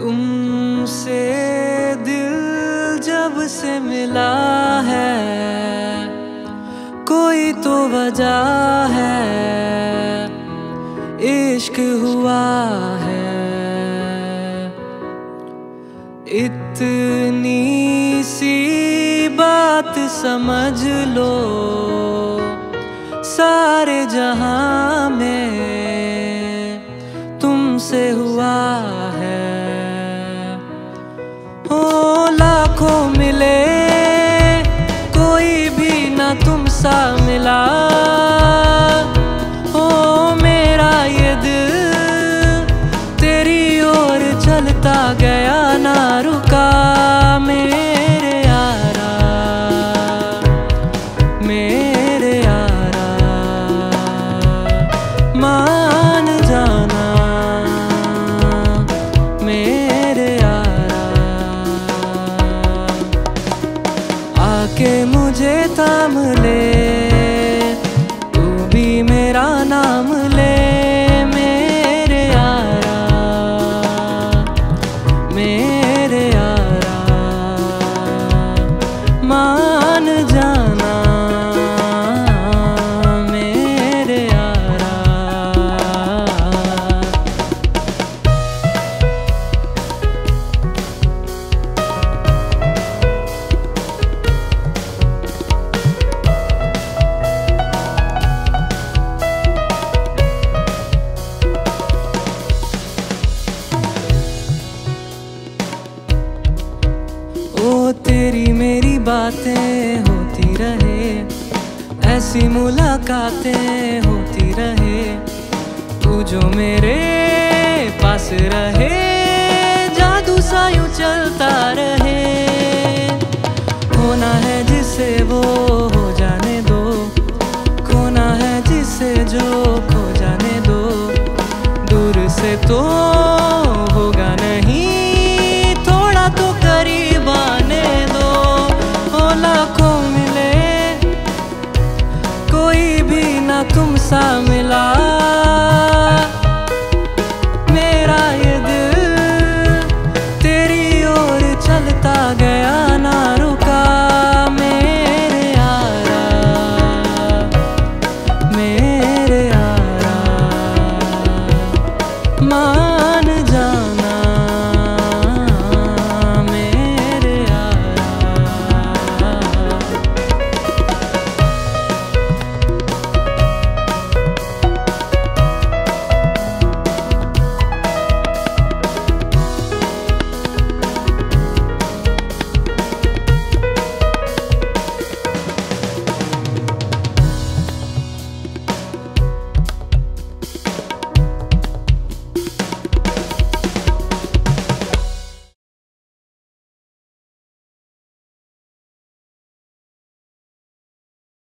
तुमसे दिल जब से मिला है, कोई तो वजह है, इश्क हुआ है। इतनी सी बात समझ लो, सारे जहाँ में तुमसे हुआ लाखों थाम ले तू भी मेरा नाम ले मेरे यारा मेरे यारा मान जाना तेरी मेरी बातें होती रहे, ऐसी मुलाकातें होती रहे। तू जो मेरे पास रहे, जादू सा यूँ चलता रहे। होना है जिसे वो हो जाने दो, खोना है जिसे जो खो जाने दो। दूर से तो तुम सा मिला।